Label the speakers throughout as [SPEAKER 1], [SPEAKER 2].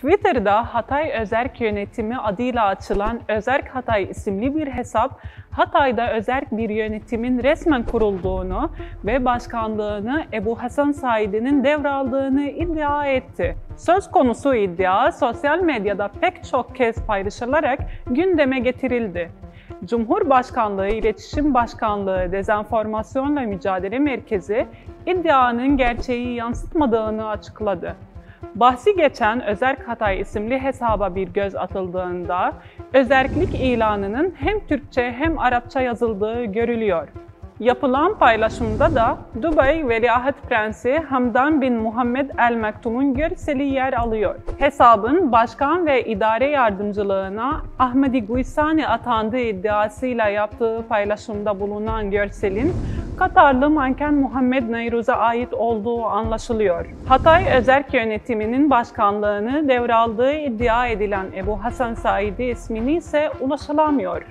[SPEAKER 1] Twitter'da Hatay Özerk Yönetimi adıyla açılan Özerk Hatay isimli bir hesap, Hatay'da özerk bir yönetimin resmen kurulduğunu ve başkanlığını Ebu Hasan Said'in devraldığını iddia etti. Söz konusu iddia sosyal medyada pek çok kez paylaşılarak gündeme getirildi. Cumhurbaşkanlığı İletişim Başkanlığı Dezenformasyonla Mücadele Merkezi iddianın gerçeği yansıtmadığını açıkladı. Bahsi geçen Özerk Hatay isimli hesaba bir göz atıldığında özerklik ilanının hem Türkçe hem Arapça yazıldığı görülüyor. Yapılan paylaşımda da Dubai Veliaht Prensi Hamdan bin Muhammed El Mektum'un görseli yer alıyor. Hesabın başkan ve idare yardımcılığına Ahmedi Guysani atandığı iddiasıyla yaptığı paylaşımda bulunan görselin Katarlı manken Muhammed Neyruz'a ait olduğu anlaşılıyor. Hatay Özerk Yönetimi'nin başkanlığını devraldığı iddia edilen Ebu Hasan Saidi ismini ise ulaşılamıyor.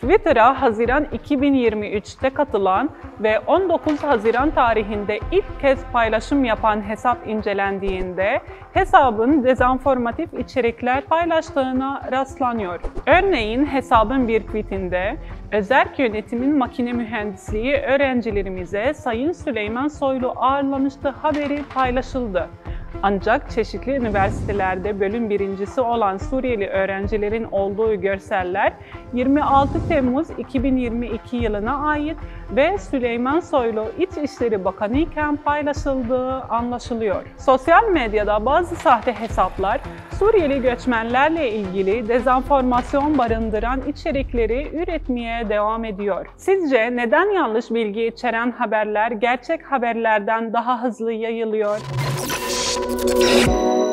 [SPEAKER 1] Twitter'a Haziran 2023'te katılan ve 19 Haziran tarihinde ilk kez paylaşım yapan hesap incelendiğinde hesabın dezenformatif içerikler paylaştığına rastlanıyor. Örneğin hesabın bir tweetinde Özerk yönetimin makine mühendisliği öğrencilerimize Sayın Süleyman Soylu ağırlamıştı haberi paylaşıldı. Ancak çeşitli üniversitelerde bölüm birincisi olan Suriyeli öğrencilerin olduğu görseller 26 Temmuz 2022 yılına ait ve Süleyman Soylu İçişleri Bakanı iken paylaşıldığı anlaşılıyor. Sosyal medyada bazı sahte hesaplar Suriyeli göçmenlerle ilgili dezenformasyon barındıran içerikleri üretmeye devam ediyor. Sizce neden yanlış bilgi içeren haberler gerçek haberlerden daha hızlı yayılıyor?
[SPEAKER 2] thank you